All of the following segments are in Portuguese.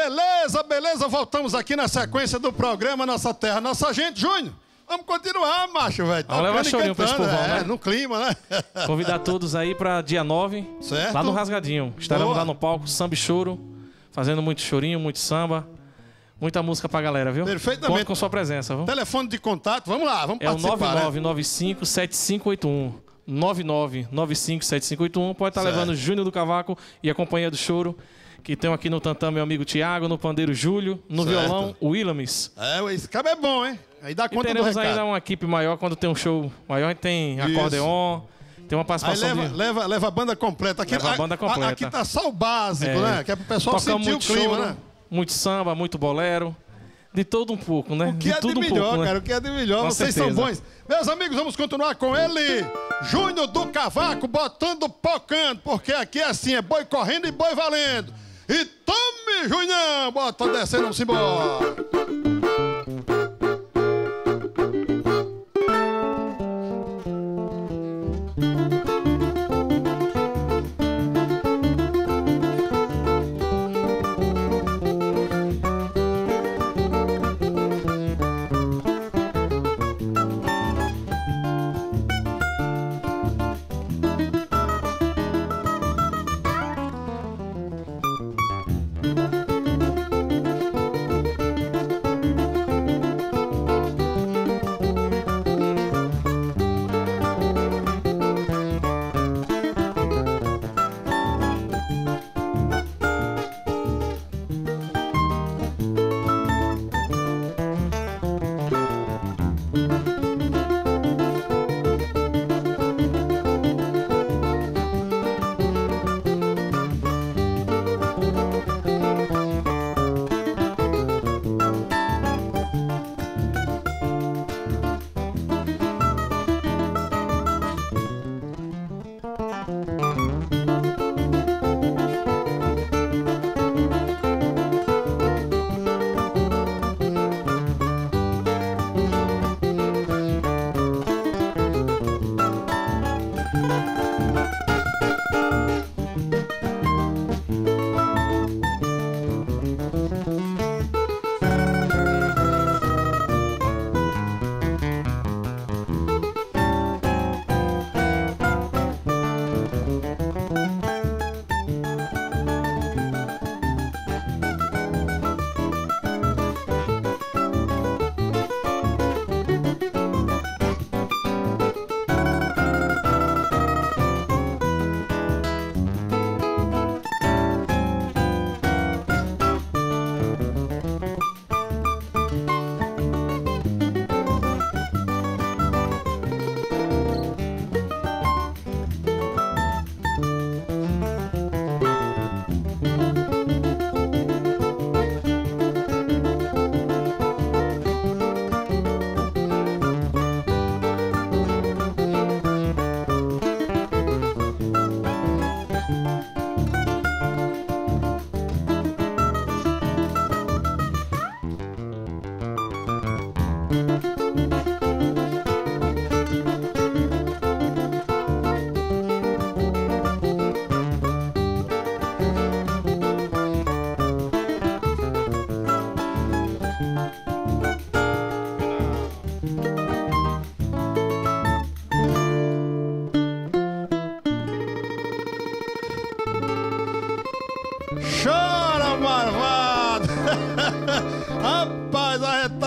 Beleza, beleza, voltamos aqui na sequência do programa Nossa Terra, Nossa Gente, Júnior. Vamos continuar, macho, velho. Vamos levar chorinho pra esse povão, é, né? no clima, né? Convidar todos aí pra dia 9, Certo. lá no Rasgadinho. Estaremos Boa. lá no palco, samba e choro, fazendo muito chorinho, muito samba, muita música pra galera, viu? Perfeitamente. Conto com sua presença, viu? Telefone de contato, vamos lá, vamos É o participar. né? 9995-7581. 9995-7581. Pode estar Certo. levando o Júnior do Cavaco e a Companhia do Choro, que tem aqui no tantã meu amigo Tiago, no pandeiro Júlio, no Certo. violão o Willamis. É, esse cabo é bom, hein? Aí dá E conta do teremos recado. ainda uma equipe maior quando tem um show maior, tem Isso. acordeon, tem uma Aí participação leva, de... leva, leva a banda completa. Aqui, Leva a banda completa. Aqui tá só o básico, É. né? Que é pro pessoal Tocamos sentir o clima, choro, né? muito samba, muito bolero. De todo um pouco, né? O que de é de tudo um melhor, pouco, né? cara? O que é de melhor? Com Vocês certeza. são bons. Meus amigos, vamos continuar com ele. Júnior do Cavaco botando pocando, porque aqui é assim, é boi correndo e boi valendo. E tome, Junião! Bota descendo, vamos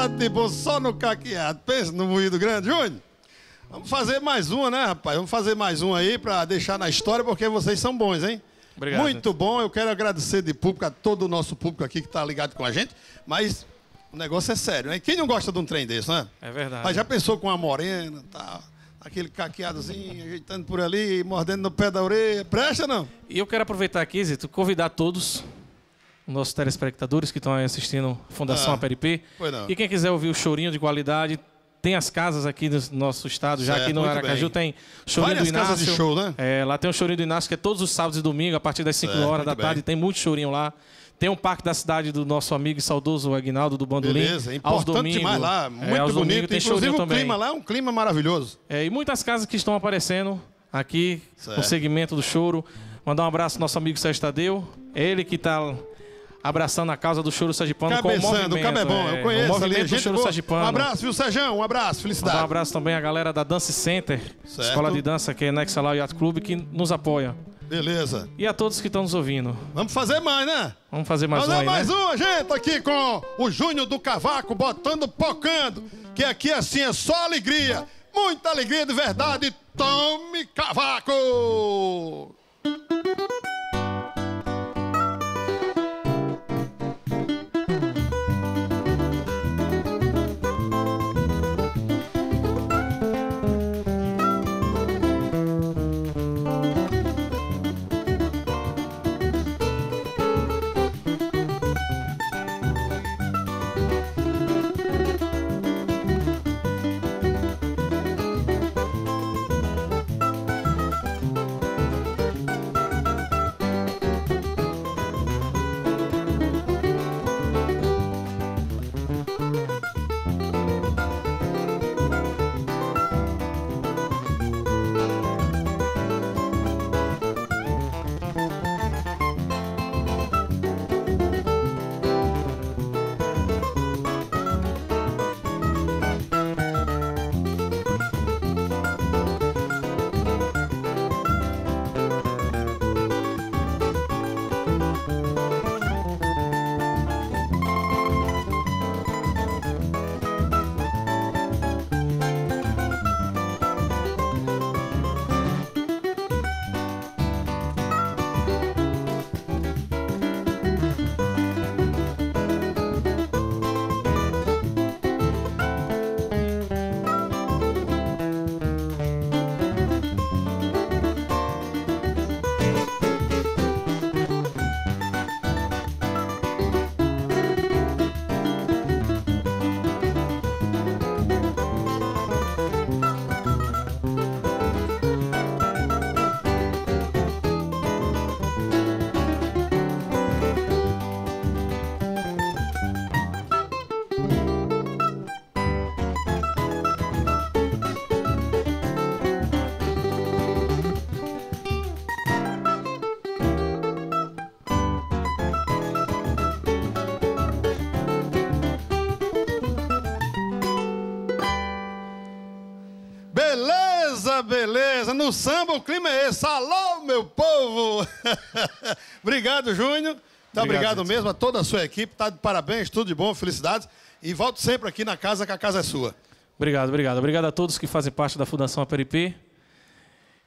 A boa só no caqueado. Pensa no moído grande, Júnior. Vamos fazer mais uma, né, rapaz? Vamos fazer mais uma aí pra deixar na história, porque vocês são bons, hein? Obrigado. Muito bom. Eu quero agradecer de público a todo o nosso público aqui que tá ligado com a gente. Mas o negócio é sério, hein? Quem não gosta de um trem desse, né? É verdade. Mas já pensou com uma morena, tá? Aquele caqueadozinho, ajeitando por ali, mordendo no pé da orelha. Presta, não? E eu quero aproveitar aqui, Zito, convidar todos os nossos telespectadores que estão aí assistindo Fundação Ah. E quem quiser ouvir o chorinho de qualidade, tem as casas aqui no nosso estado, já Certo, aqui no Aracaju bem. tem chorinho Várias do Inácio. casas de show, né? É, lá tem o chorinho do Inácio, que é todos os sábados e domingos, a partir das 5 Certo, horas da muito tarde, bem. tem muito chorinho lá. Tem um parque da cidade do nosso amigo e saudoso Aguinaldo do Bandolim. Beleza, aos importante domingos. demais lá. É, Muito aos bonito. domingos tem Inclusive o também. clima lá é um clima maravilhoso. É, e muitas casas que estão aparecendo aqui Certo. no segmento do choro. Mandar um abraço ao nosso amigo Sérgio Tadeu. Ele que está abraçando a causa do choro sergipano com o movimento. o Cabo é bom, é, eu conheço o ali, movimento do gente choro boa. sergipano. Um abraço, viu, Sejão? Um abraço, felicidade. Um abraço também à galera da Dance Center, Certo. escola de dança que é Nexa Lau Yacht Club, que nos apoia. Beleza. E a todos que estão nos ouvindo. Vamos fazer mais, né? Vamos fazer mais Fazer um aí, mais né? uma, gente, aqui com o Júnior do Cavaco, botando pocando. Que aqui assim é só alegria. Muita alegria de verdade. Tome cavaco! Beleza. No samba o clima é esse. Alô, meu povo! obrigado, Júnior. Tá obrigado, Obrigado, mesmo a toda a sua equipe. Tá de parabéns, tudo de bom, felicidades. E volto sempre aqui na casa, que a casa é sua. Obrigado, obrigado. Obrigado a todos que fazem parte da Fundação Aperipê.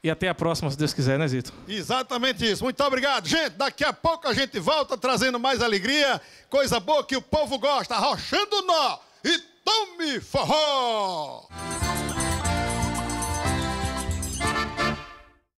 E até a próxima, se Deus quiser, né, Zito? Exatamente isso. Muito obrigado, gente. Daqui a pouco a gente volta trazendo mais alegria, coisa boa que o povo gosta, arrochando nó e tome forró!